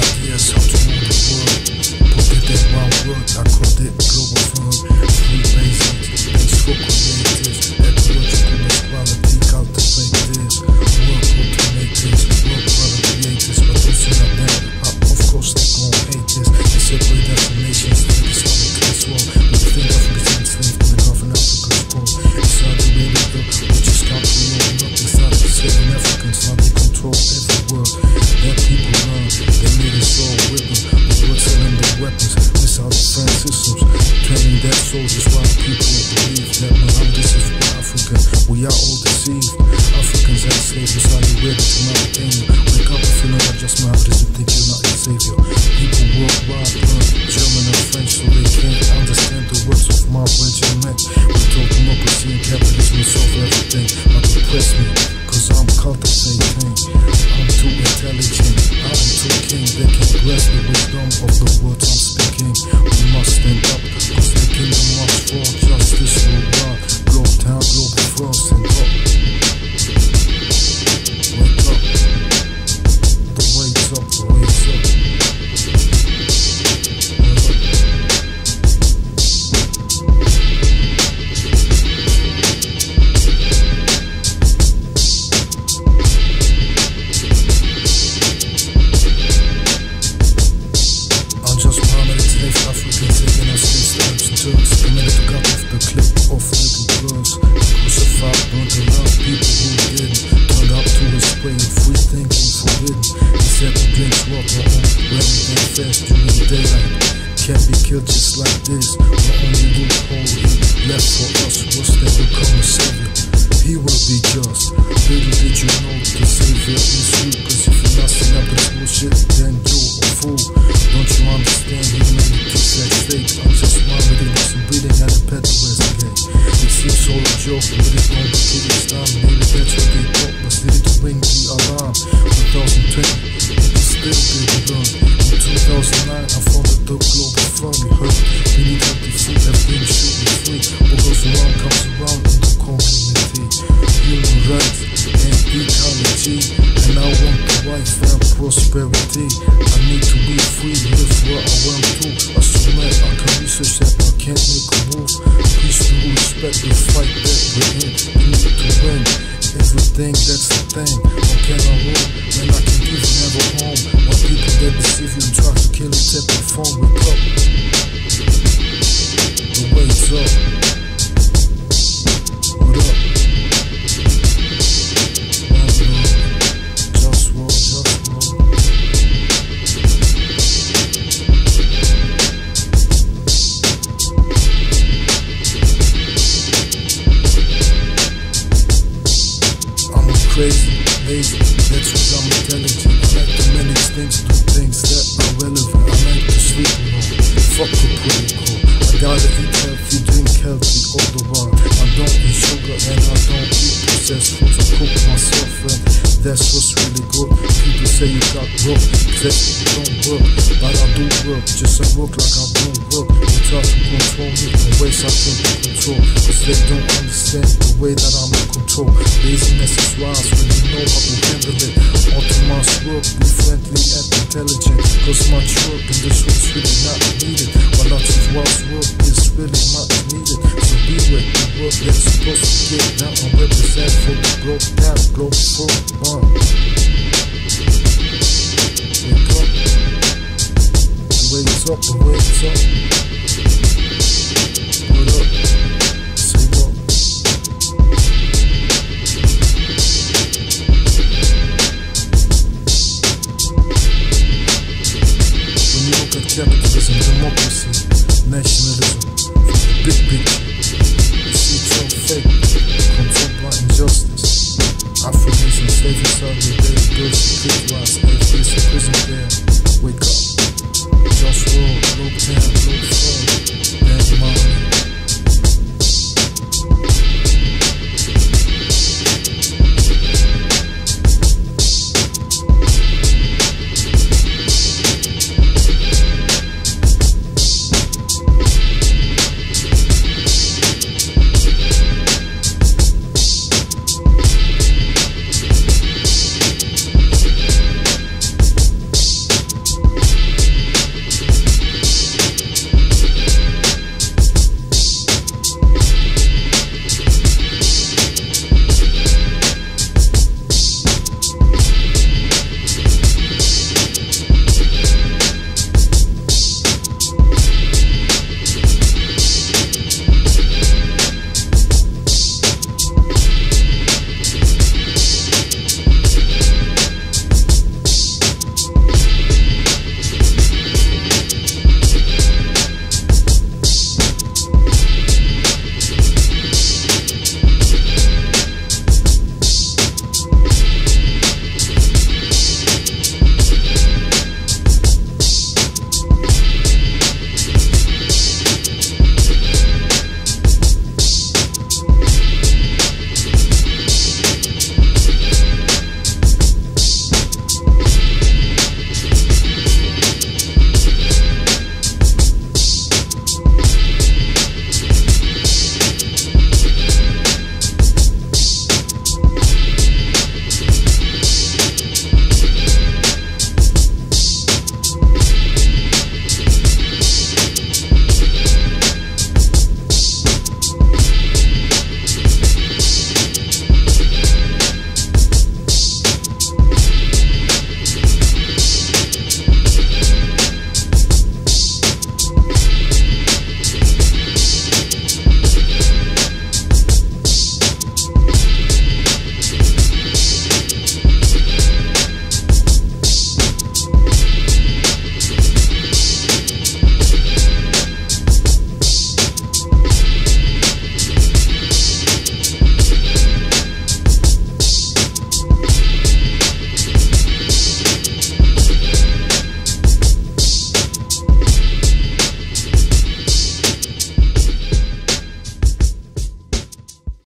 Ideas i to rule the world. Pocket my words, I call it Globalfirm. Three basics, peaceful creators, ecological equality, cultivate this. Work automators, World product creators, but those who are down, I, of course, they gon' hate this. They separate us from nations, think it's on case. We think Africa's enslaved, but they're off in the poor. Saudi Arabia, we just got to know the South Africans now they control every world. Are all deceived. Africans and slaves are you ready to maintain you? Wake up if you're not just martyrs and think you're not a savior. People worldwide learn German and French so they can't understand the words of my regiment. We talk democracy and capitalism will solve everything. But depress me, cause I'm cultivating. I'm too intelligent, I'm too king. They can't grasp the wisdom of the words I'm speaking. We must stand up, cause the kingdom this. The left for us was that will come a savior. He will be just. Little did you know the savior is you. Cause if you're not seeing up this bullshit, then you're a fool. Don't you understand? Humanity's at stake. I'm just vomiting some bleeding at the Petaway's gate. It seems all a joke, prosperity. I need to be free, live where I want to. Assume I can research that I can't make a move. Peace to respect the fight that we're in. We need to win. Everything that's the thing. How can I rule when I can give never home? When people that deceive you and try to kill you, tap your phone, wake manage things, that are relevant. I like to sleep alone, fuck the protocol. I gotta eat healthy, drink healthy all the while. I don't eat sugar and I don't eat processed foods. I cook myself and that's what's really good. People say you got work, that don't work, but I do work. Just I work like I don't work. They try to control me in ways I can't control. Cause they don't understand the way that I'm in control. Laziness is wise when you know how to handle it. Optimize work, be friendly and intelligent. Cause much work in this world's really not needed. But lots of wise work is really much needed. So be with the work that's supposed to get down and represent for the globe down, globe for one. Wake up. It's up, it's up.